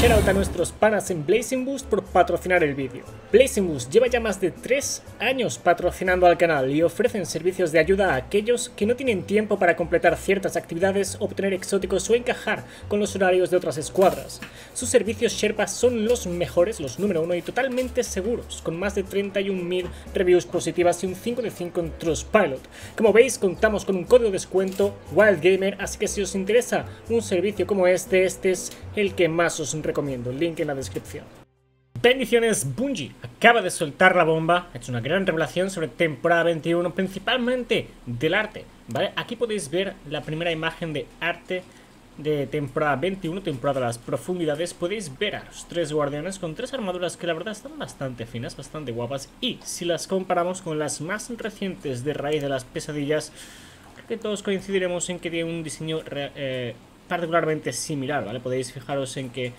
Shout out a nuestros panas en Blazing Boost por patrocinar el vídeo. Blazing Boost lleva ya más de 3 años patrocinando al canal y ofrecen servicios de ayuda a aquellos que no tienen tiempo para completar ciertas actividades, obtener exóticos o encajar con los horarios de otras escuadras. Sus servicios Sherpa son los mejores, los número uno y totalmente seguros, con más de 31.000 reviews positivas y un 5 de 5 en Trustpilot. Como veis, contamos con un código de descuento WildGamer, así que si os interesa un servicio como este, este es el que más os recomiendo, link en la descripción. Bendiciones, Bungie acaba de soltar la bomba, ha hecho una gran revelación sobre temporada 21, principalmente del arte, ¿vale? Aquí podéis ver la primera imagen de arte de temporada 21, temporada de las profundidades, podéis ver a los tres guardianes con tres armaduras que la verdad están bastante finas, bastante guapas, y si las comparamos con las más recientes de Raíz de las Pesadillas, creo que todos coincidiremos en que tiene un diseño eh, particularmente similar, ¿vale? Podéis fijaros en que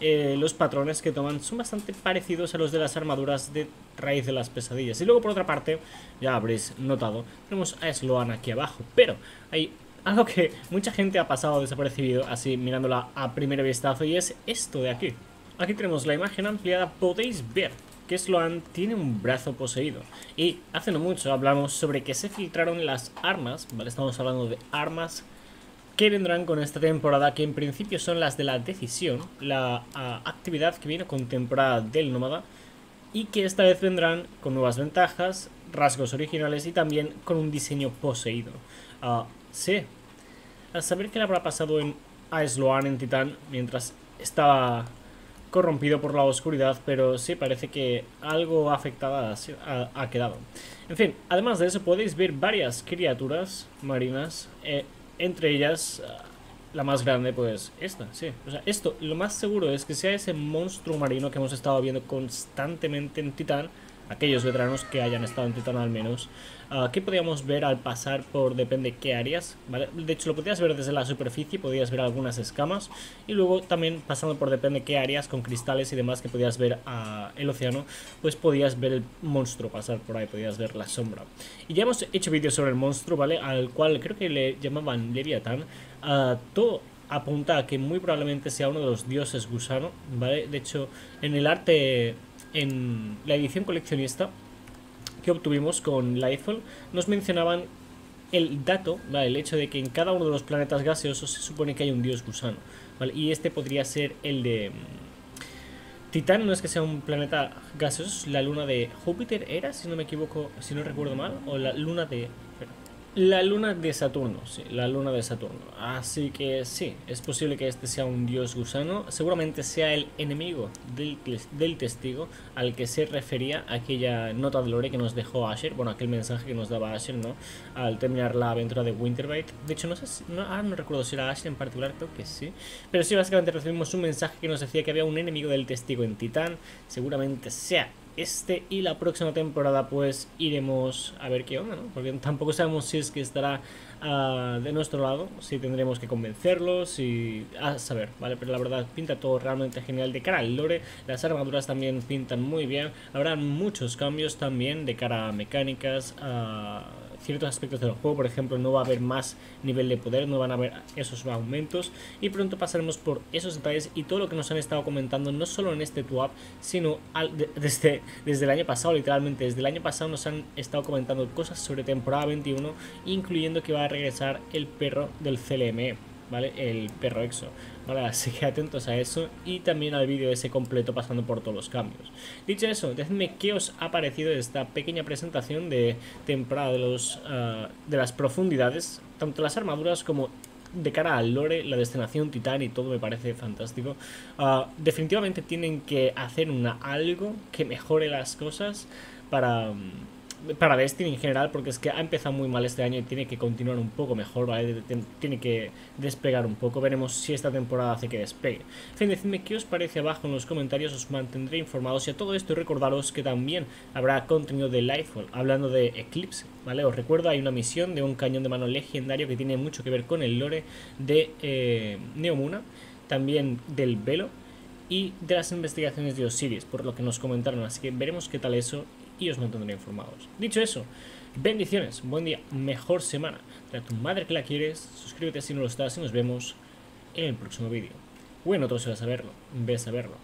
eh, los patrones que toman son bastante parecidos a los de las armaduras de raíz de las pesadillas. Y luego por otra parte, ya habréis notado, tenemos a Sloan aquí abajo, pero hay algo que mucha gente ha pasado desapercibido así mirándola a primer vistazo y es esto de aquí. Aquí tenemos la imagen ampliada, podéis ver que Sloan tiene un brazo poseído. Y hace no mucho hablamos sobre que se filtraron las armas, ¿vale? Estamos hablando de armas que vendrán con esta temporada, que en principio son las de la decisión, la actividad que viene con temporada del nómada, y que esta vez vendrán con nuevas ventajas, rasgos originales y también con un diseño poseído. Uh, sí, a saber qué le habrá pasado en, a Sloan en Titán mientras estaba corrompido por la oscuridad, pero sí parece que algo afectada ha, ha, quedado. En fin, además de eso podéis ver varias criaturas marinas eh, entre ellas, ah, la más grande, pues esta, sí. O sea, esto, lo más seguro es que sea ese monstruo marino que hemos estado viendo constantemente en Titán, aquellos veteranos que hayan estado en Titán al menos, uh, que podíamos ver al pasar por depende qué áreas, ¿vale? De hecho lo podías ver desde la superficie, podías ver algunas escamas y luego también pasando por depende qué áreas con cristales y demás que podías ver uh, el océano, pues podías ver el monstruo pasar por ahí, podías ver la sombra. Y ya hemos hecho vídeos sobre el monstruo, ¿vale? Al cual creo que le llamaban Leviathan. Uh, todo apunta a que muy probablemente sea uno de los dioses gusano, ¿vale? De hecho, en el arte en la edición coleccionista que obtuvimos con Eiffel, nos mencionaban el dato, el hecho de que en cada uno de los planetas gaseosos se supone que hay un dios gusano. Y este podría ser el de... Mm, Titán no es que sea un planeta gaseoso, la luna de Júpiter era, si no me equivoco, si no recuerdo mal, o la luna de... La luna de Saturno, sí, la luna de Saturno. Así que sí, es posible que este sea un dios gusano. Seguramente sea el enemigo del, del, testigo al que se refería aquella nota de lore que nos dejó Asher. Bueno, aquel mensaje que nos daba Asher, ¿no? Al terminar la aventura de Winterbite. De hecho, no sé si, no, ah, no recuerdo si era Asher en particular, creo que sí. Pero sí, básicamente recibimos un mensaje que nos decía que había un enemigo del testigo en Titán. Seguramente sea este y la próxima temporada pues iremos a ver qué onda, ¿no? Porque tampoco sabemos si es que estará uh, de nuestro lado, si tendremos que convencerlos, si... a saber, ¿vale? Pero la verdad pinta todo realmente genial de cara al lore, las armaduras también pintan muy bien, habrá muchos cambios también de cara a mecánicas, a ciertos aspectos del juego, por ejemplo, no va a haber más nivel de poder, no van a haber esos aumentos y pronto pasaremos por esos detalles y todo lo que nos han estado comentando, no solo en este TWAP, sino desde, desde el año pasado, literalmente, desde el año pasado nos han estado comentando cosas sobre temporada 21, incluyendo que va a regresar el perro del CLME, ¿vale? El perro EXO. ¿vale? Así que atentos a eso y también al vídeo ese completo pasando por todos los cambios. Dicho eso, decidme qué os ha parecido esta pequeña presentación de temporada de, los, uh, de las profundidades, tanto las armaduras como de cara al lore, la destinación titán y todo me parece fantástico. Uh, definitivamente tienen que hacer una, algo que mejore las cosas para... Um, para Destiny en general, porque es que ha empezado muy mal este año y tiene que continuar un poco mejor, ¿vale? Tiene que despegar un poco. Veremos si esta temporada hace que despegue. En fin, decidme qué os parece abajo en los comentarios, os mantendré informados. Y a todo esto recordaros que también habrá contenido de Lightfall, hablando de Eclipse, ¿vale? Os recuerdo, hay una misión de un cañón de mano legendario que tiene mucho que ver con el lore de eh, Neomuna, también del Velo y de las investigaciones de Osiris, por lo que nos comentaron. Así que veremos qué tal eso y os mantendré informados. Dicho eso, bendiciones, buen día, mejor semana. Dale a tu madre que la quieres, suscríbete si no lo estás y nos vemos en el próximo vídeo. o en otros a saberlo, a verlo.